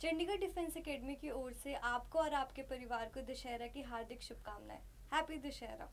Chandigarh defence academy की ओर से आपको और आपके परिवार को दशहरा की हार्दिक शुभकामनाएँ। हैप्पी दशहरा।